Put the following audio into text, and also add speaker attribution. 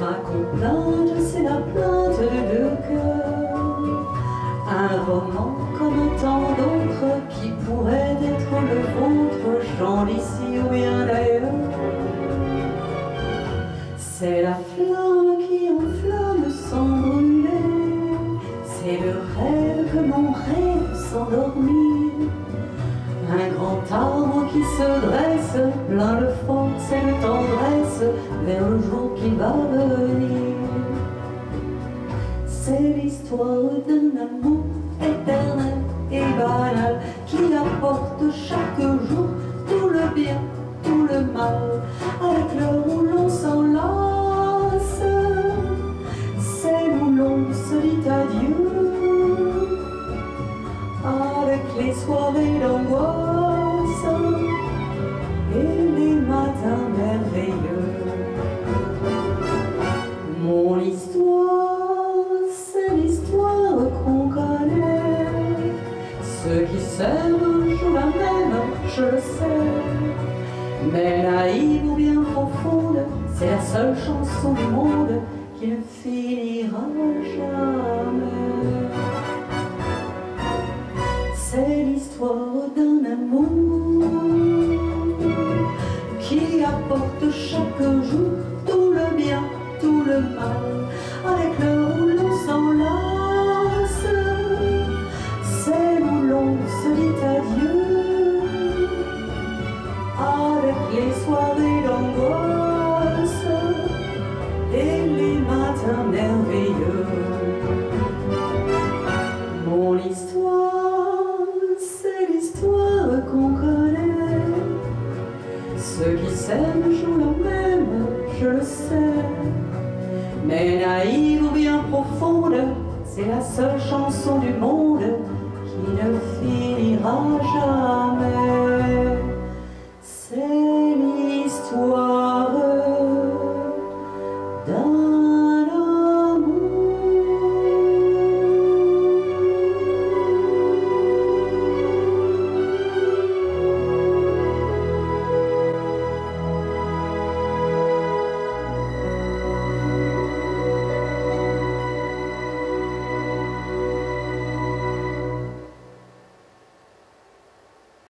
Speaker 1: Ma complainte, c'est la plainte de deux cœurs. Un roman comme tant d'autres qui pourrait être le vôtre, j'en d'ici ou bien d'ailleurs. C'est la flamme qui enflamme sans brûler, c'est le rêve que l'on rêve s'endormir. Un grand arbre qui se dresse plein de force et de tendresse, vers le jour qui va venir. C'est l'histoire d'un amour éternel et banal qui apporte chaque jour tout le bien, tout le mal, avec l'heure Mon histoire, c'est l'histoire qu'on connaît. Ceux qui s'aiment jouent la même, je le sais. Mais naïve ou bien profonde, c'est la seule chanson du monde qui ne finira jamais. Le avec où l'on s'enlace, c'est où l'on se dit adieu, avec les soirées d'angoisse et les matins merveilleux. Mon histoire, c'est l'histoire qu'on connaît. Ceux qui s'aiment jouent la même, je le sais. Mais naïve ou bien profonde, c'est la seule chanson du monde qui ne finira jamais.